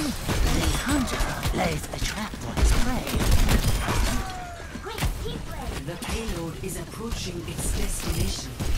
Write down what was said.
The hunter lays a trap for his prey. Quick, the payload is approaching its destination.